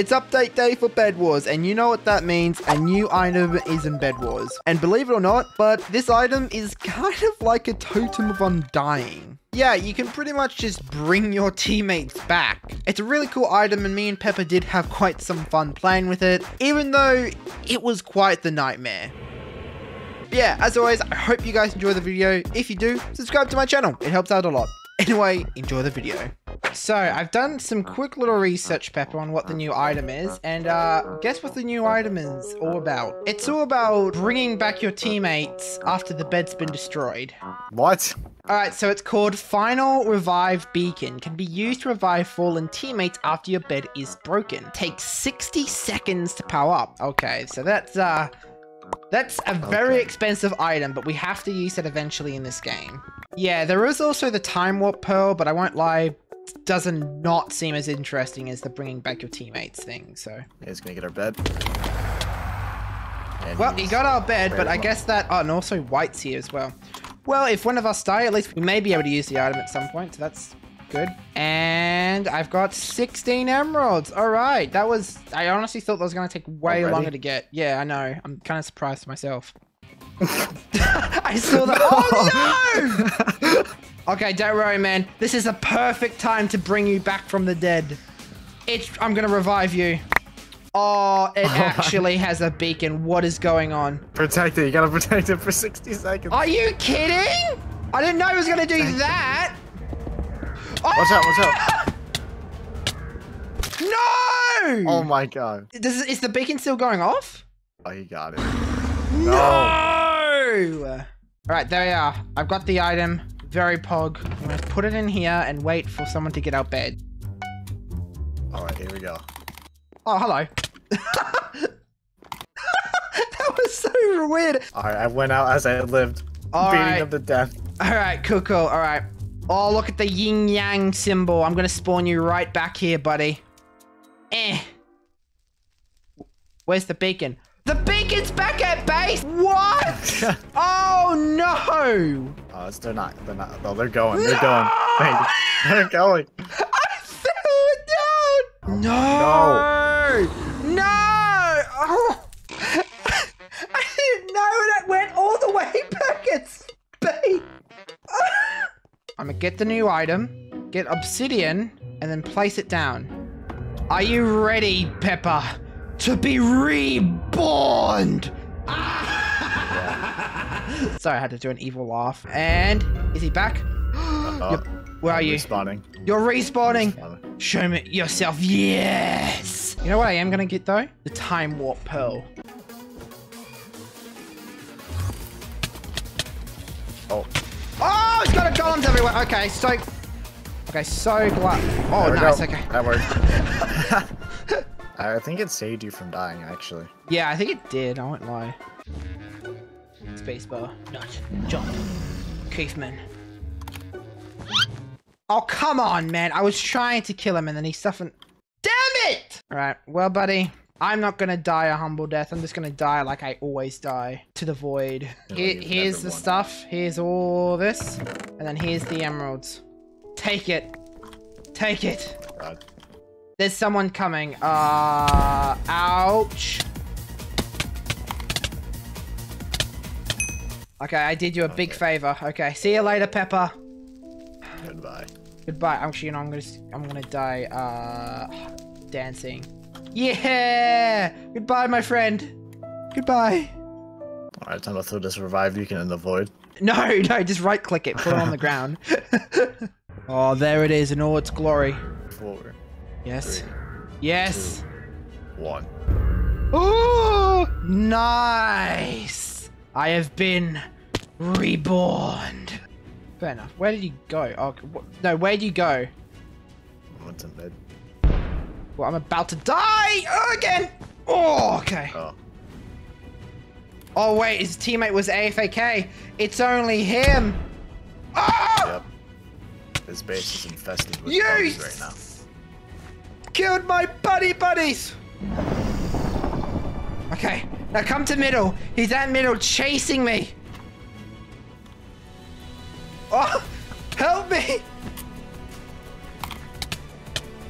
It's update day for Bed Wars, and you know what that means. A new item is in Bed Wars. And believe it or not, but this item is kind of like a totem of undying. Yeah, you can pretty much just bring your teammates back. It's a really cool item and me and Pepper did have quite some fun playing with it, even though it was quite the nightmare. Yeah, as always, I hope you guys enjoy the video. If you do, subscribe to my channel. It helps out a lot. Anyway, enjoy the video. So, I've done some quick little research, Pepper, on what the new item is, and uh, guess what the new item is all about? It's all about bringing back your teammates after the bed's been destroyed. What? Alright, so it's called Final Revive Beacon. Can be used to revive fallen teammates after your bed is broken. Takes 60 seconds to power up. Okay, so that's, uh, that's a very Okay. expensive item, but we have to use it eventually in this game. Yeah, there is also the Time Warp Pearl, but I won't lie, doesn't not seem as interesting as the bringing back your teammates thing, so. He's gonna get our bed. And Well, he got our bed, but I guess that... Oh, and also White's here as well. Well, if one of us die, at least we may be able to use the item at some point, so that's good. And I've got 16 emeralds. All right, that was... I honestly thought that was going to take way Already? longer to get. Yeah, I know. I'm kind of surprised myself. I saw that. Oh, no! Okay, don't worry, man. This is a perfect time to bring you back from the dead. It's... I'm going to revive you. Oh, it actually has a beacon. What is going on? Protect it. You gotta protect it for 60 seconds. Are you kidding? I didn't know he was gonna do that. Watch out, watch out. No! Oh my god. Does, is the beacon still going off? Oh, he got it. No! All right, there we are. I've got the item. Very pog. I'm gonna put it in here and wait for someone to get out bed. Alright, here we go. Oh, hello. that was so weird. Alright, I went out as I lived. All beating right. him to death. All right, cool, cool. All right. Oh, look at the yin yang symbol. I'm gonna spawn you right back here, buddy. Eh. Where's the beacon? The beacon's back at base. What? oh no! Oh, it's, they're not. They're not. No, they're going. They're No! going. Wait, they're going. I fell down. No! No! Oh. I didn't know that went all the way back at space. I'm gonna get the new item, get obsidian, and then place it down. Are you ready, Pepper, to be reborn? Sorry, I had to do an evil laugh. And is he back? Oh, Where are I'm you? Respawning. You're respawning. Respawning. Show me yourself. Yes. You know what I am gonna get though? The time warp pearl. Oh, Oh, it's got a golems everywhere. Okay, so. Okay, so glad. Oh, there we nice. go. Okay. That worked. I think it saved you from dying, actually. Yeah, I think it did. I won't lie. Spacebar. Not jump. Caveman. Oh, come on, man. I was trying to kill him and then he suffered. Damn it! Alright, well, buddy. I'm not gonna die a humble death. I'm just gonna die like I always die. To the void. Here, here's the stuff. Here's all this. And then here's the emeralds. Take it. Take it. God. There's someone coming. Uh, ouch. Okay, I did you a big Okay. favor. Okay, see you later, Pepper. Goodbye. Goodbye. Actually, you know, I'm gonna, I'm gonna die. Uh, dancing. Yeah. Goodbye, my friend. Goodbye. Alright, time to throw this revive beacon in the void. No, no, just right click it, put it on the ground. oh, there it is in all its glory. Four, Yes. Three, Yes. one. Ooh, nice. I have been reborn. Fair enough. Where did you go? Oh, no, where would you go? I went to bed. Well, I'm about to die oh, again. Oh, okay. Oh. Oh, wait, his teammate was AFK. It's only him. Oh, Yep. His base is infested with you right now. Killed my buddy buddies! Okay, now come to middle. He's at middle chasing me. Oh, help me!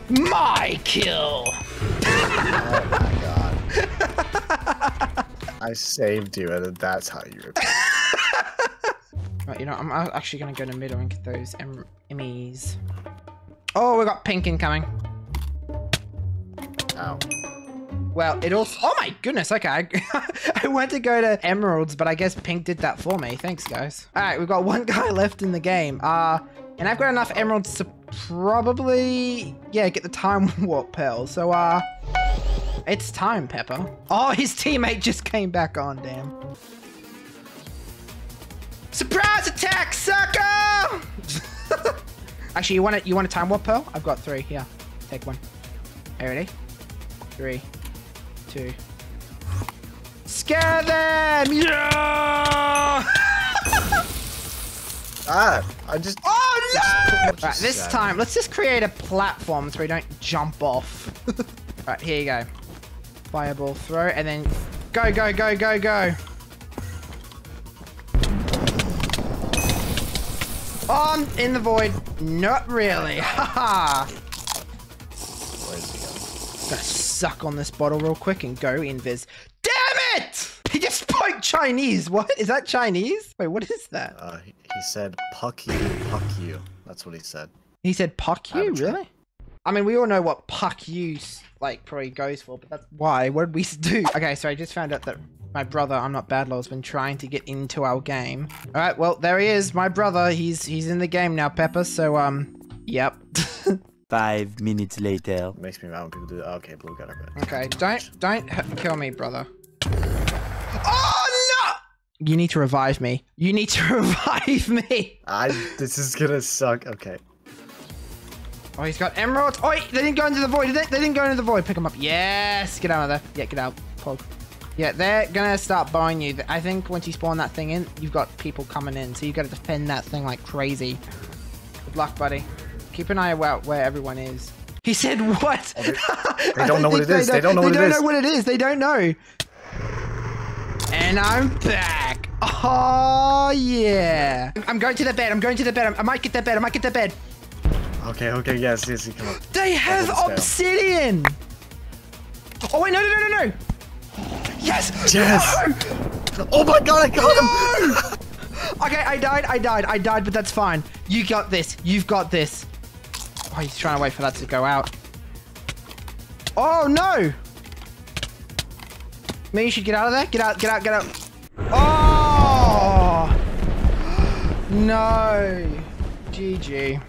My kill! oh my god. I saved you, and that's how you. right, you know, I'm actually gonna go to middle and get those em Emmys. Oh, we got pink incoming. Ow. Well, it also. Oh my goodness. Okay, I, went to go to emeralds, but I guess pink did that for me. Thanks, guys. All right, we've got one guy left in the game. Uh, and I've got enough emeralds to probably yeah get the time warp pearl. So uh, it's time, Pepper. Oh, his teammate just came back on. Damn. Surprise attack, sucker! Actually, you want it? You want a time warp pearl? I've got three. Here, take one. Are ready? Three, two. Scare them! Yeah! Ah! I just. Oh no! Just Right, this time, let's just create a platform so we don't jump off. right, here you go. Fireball throw, and then go, go, go, go, go. On in the void. Not really. Haha. Where's he going? Gonna suck on this bottle real quick and go invis. Damn it! He just spoke Chinese. What? Is that Chinese? Wait, what is that? Uh, he, he said, "Puck you, puck you." That's what he said. He said puck you, really? I mean, we all know what puck you like probably goes for, but that's why. What did we do? Okay, so I just found out that my brother, I'm not bad, has been trying to get into our game. All right, well there he is, my brother. He's he's in the game now, Pepper. So um, yep. Five minutes later. Makes me mad when people do that. Okay, blue got it. okay, don't don't kill me, brother. Oh no! You need to revive me. You need to revive me. I. This is gonna suck. Okay. Oh, he's got emeralds. Oh, they didn't go into the void. Did they? They didn't go into the void. Pick them up. Yes. Get out of there. Yeah, get out. Pog. Yeah, they're gonna start buying you. I think once you spawn that thing in, you've got people coming in, so you got to defend that thing like crazy. Good luck, buddy. Keep an eye out where everyone is. He said what? They- I don't know what it is. They don't know what it They don't know what it is. They don't know. And I'm back. Oh yeah. I'm going to the bed. I'm going to the bed. I might get the bed. I might get the bed. Okay. Okay. Yes. Yes. Come up. They have obsidian. Oh wait, no, no, no, no, no. Yes. Yes! Oh my god! I got him. Okay, I died. I died. I died, but that's fine. You got this. You've got this. Oh, he's trying to wait for that to go out. Oh no! Me, you should get out of there. Get out. Get out. Get out. Oh no! GG.